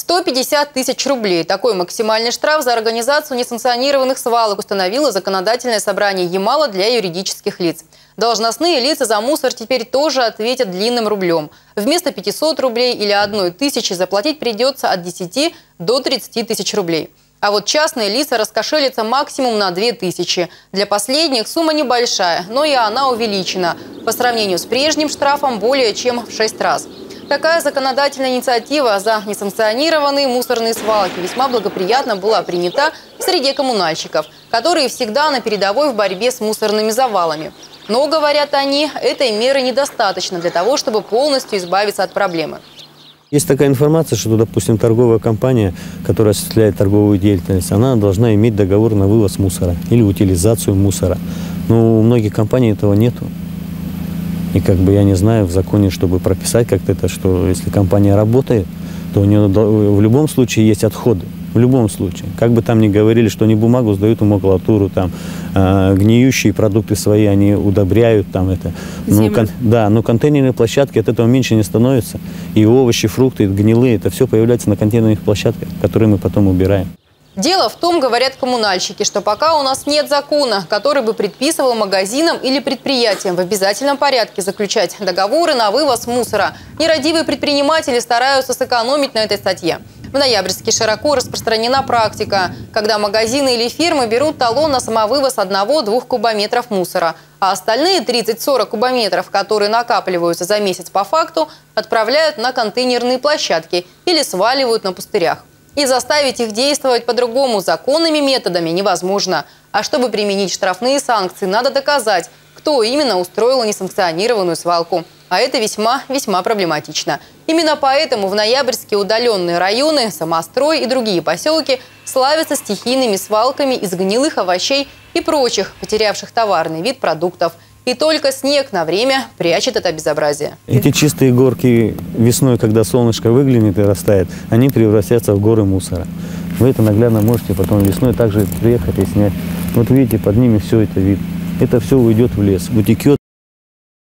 150 тысяч рублей. Такой максимальный штраф за организацию несанкционированных свалок установило законодательное собрание Ямала для юридических лиц. Должностные лица за мусор теперь тоже ответят длинным рублем. Вместо 500 рублей или одной тысячи заплатить придется от 10 до 30 тысяч рублей. А вот частные лица раскошелятся максимум на 2 тысячи. Для последних сумма небольшая, но и она увеличена. По сравнению с прежним штрафом более чем в 6 раз. Такая законодательная инициатива за несанкционированные мусорные свалки весьма благоприятно была принята в среде коммунальщиков, которые всегда на передовой в борьбе с мусорными завалами. Но, говорят они, этой меры недостаточно для того, чтобы полностью избавиться от проблемы. Есть такая информация, что, допустим, торговая компания, которая осуществляет торговую деятельность, она должна иметь договор на вывоз мусора или утилизацию мусора. Но у многих компаний этого нету. И как бы я не знаю в законе, чтобы прописать как-то это, что если компания работает, то у нее в любом случае есть отходы. В любом случае. Как бы там ни говорили, что они бумагу сдают в макулатуру, там, э, гниющие продукты свои они удобряют, там это. Ну, кон, да, но контейнерные площадки от этого меньше не становятся. И овощи, фрукты, гнилые, это все появляется на контейнерных площадках, которые мы потом убираем. Дело в том, говорят коммунальщики, что пока у нас нет закона, который бы предписывал магазинам или предприятиям в обязательном порядке заключать договоры на вывоз мусора. Нерадивые предприниматели стараются сэкономить на этой статье. В ноябрьске широко распространена практика, когда магазины или фирмы берут талон на самовывоз 1-2 кубометров мусора, а остальные 30-40 кубометров, которые накапливаются за месяц по факту, отправляют на контейнерные площадки или сваливают на пустырях. И заставить их действовать по-другому законными методами невозможно. А чтобы применить штрафные санкции, надо доказать, кто именно устроил несанкционированную свалку. А это весьма-весьма проблематично. Именно поэтому в ноябрьские удаленные районы, самострой и другие поселки славятся стихийными свалками из гнилых овощей и прочих, потерявших товарный вид продуктов – и только снег на время прячет это безобразие. Эти чистые горки весной, когда солнышко выглянет и растает, они превратятся в горы мусора. Вы это наглядно можете потом весной также приехать и снять. Вот видите, под ними все это вид. Это все уйдет в лес, утекет